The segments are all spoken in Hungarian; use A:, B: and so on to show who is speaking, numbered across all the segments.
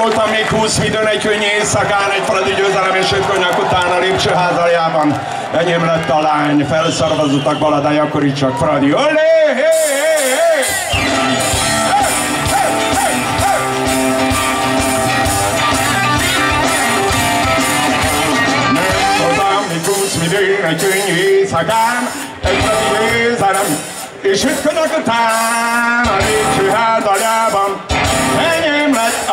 A: voltam még 20 videón egy könnyű éjszakán, egy Fradi győzelem és öt konyak után a lépcsőház aljában. Enyém lett a lány, felszarvazottak baladály, akkor itt csak Fradi. Olé, hé, hé, hé! midőn egy könnyű éjszakán, egy Fradi és öt konyak után a lépcsőház aljában. Enyém lett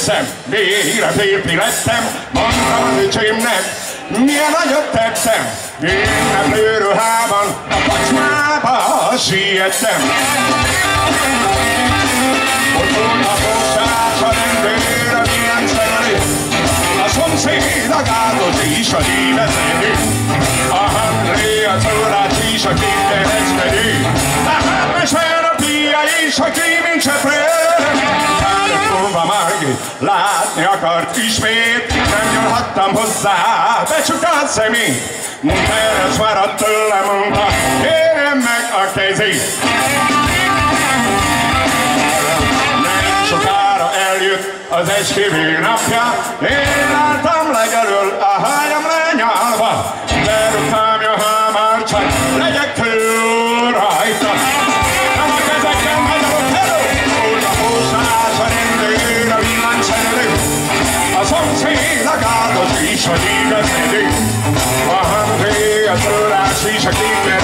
A: éreztem, végre férfi lettem, mondtam az öcsémnek, milyen nagyot tettem. Ünneplő ruhában a kocsmába siettem. Ott volt a fogsás, a rendőr, a szomszéd, a gátos is, a dívezető, a André, a Czórás is, a kinderezkedő, a kémink látni akart ismét, nem nyúlhattam hozzá, becsukta a szemét. Teres maradt tőle mondta, kérem meg a kezét. Nem sokára eljött az esküvő napja, én álltam legelől a hányam lenyalva, berúgtam a hamar, csak legyek gátos is, a dívezkedő, a André, a szólás is,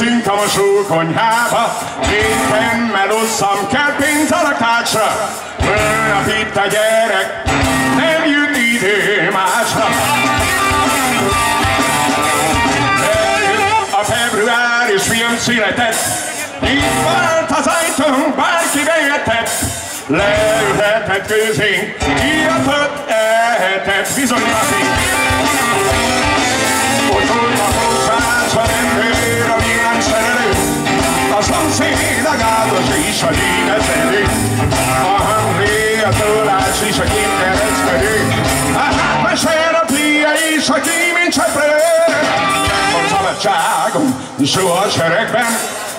A: Öltözünk a mosókonyhába, Éppen melosszam kell pénz a lakácsra. Holnap itt a gyerek, nem jut idő másra. A február és fiam született, itt vált az ajtón, bárki bejöhetett. Leülhetett közénk, kiadott ehetett, bizony Laci. Is, a dívezelő, a Henry, a tólás is, a kinderezkedő, a hátmester, a pia is, a kímint seprő. A szabadságom soha seregben,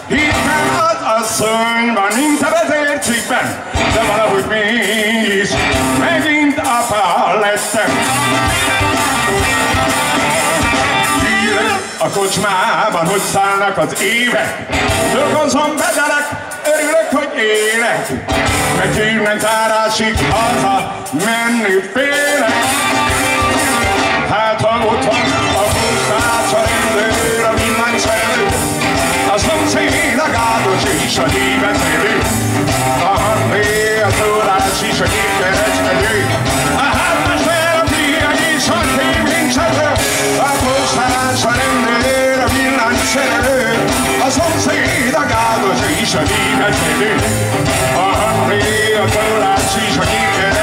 A: Hittem az asszonyban, mint a vezércikben, de valahogy mégis megint apa lettem. A kocsmában, hogy szállnak az évek. Dolgozom, bedelek, örülök, hogy élek. Megírnek zárásig haza, menni félek. Hát, ha ott van a pusztás, a rendőr, a villanyszerelő, a szomszéd, a gádos és a dívezelő, a André, a szólás is, a kékereszkedő, a hátmester, a fia és a kéményszerelő, a pusztás, a rendőr, a villanyszerelő, a szomszéd, a gádos és a dívezelő, a André, a szólás is, a kékereszkedő,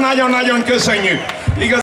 A: nagyon-nagyon-nagyon köszönjük! Igaz